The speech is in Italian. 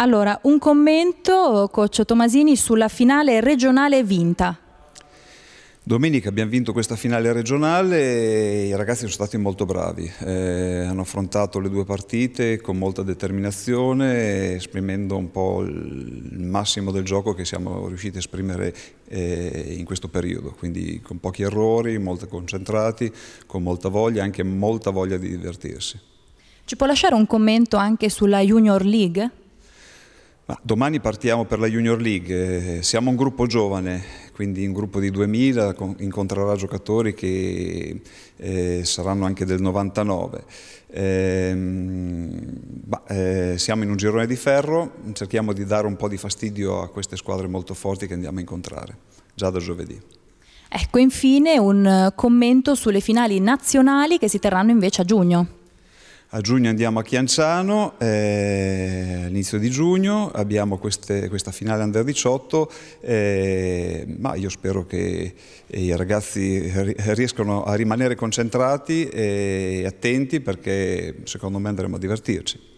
Allora, un commento, coach Tomasini, sulla finale regionale vinta. Domenica abbiamo vinto questa finale regionale e i ragazzi sono stati molto bravi, eh, hanno affrontato le due partite con molta determinazione, esprimendo un po' il massimo del gioco che siamo riusciti a esprimere eh, in questo periodo, quindi con pochi errori, molto concentrati, con molta voglia, anche molta voglia di divertirsi. Ci può lasciare un commento anche sulla Junior League? Ma domani partiamo per la Junior League, siamo un gruppo giovane, quindi un gruppo di 2000, incontrerà giocatori che eh, saranno anche del 99. Eh, bah, eh, siamo in un girone di ferro, cerchiamo di dare un po' di fastidio a queste squadre molto forti che andiamo a incontrare, già da giovedì. Ecco, infine un commento sulle finali nazionali che si terranno invece a giugno. A giugno andiamo a Chianciano, eh, all'inizio di giugno abbiamo queste, questa finale Under 18, eh, ma io spero che i ragazzi riescano a rimanere concentrati e attenti perché secondo me andremo a divertirci.